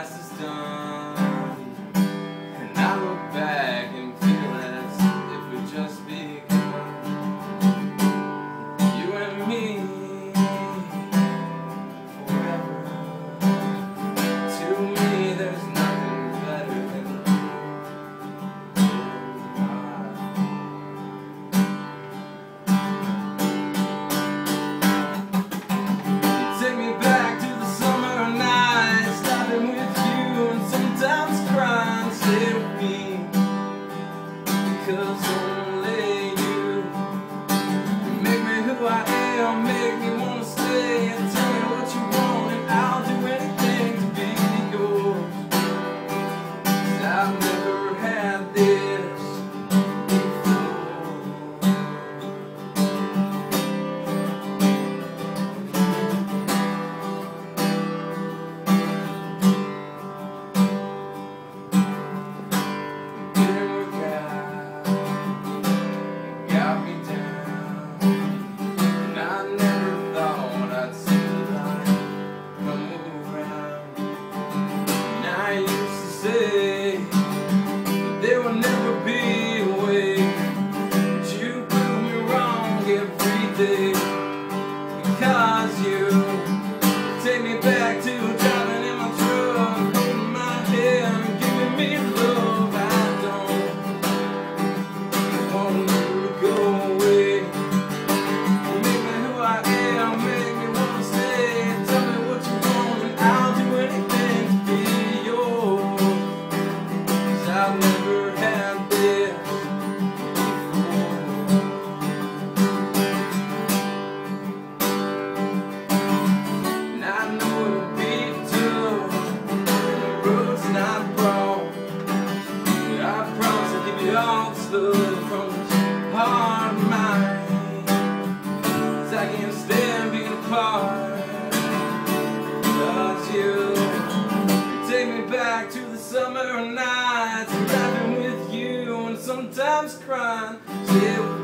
glass is done. stood from this hard mind Cause I can't stand being apart. Without you. Take me back to the summer nights. Laughing with you and sometimes crying. Say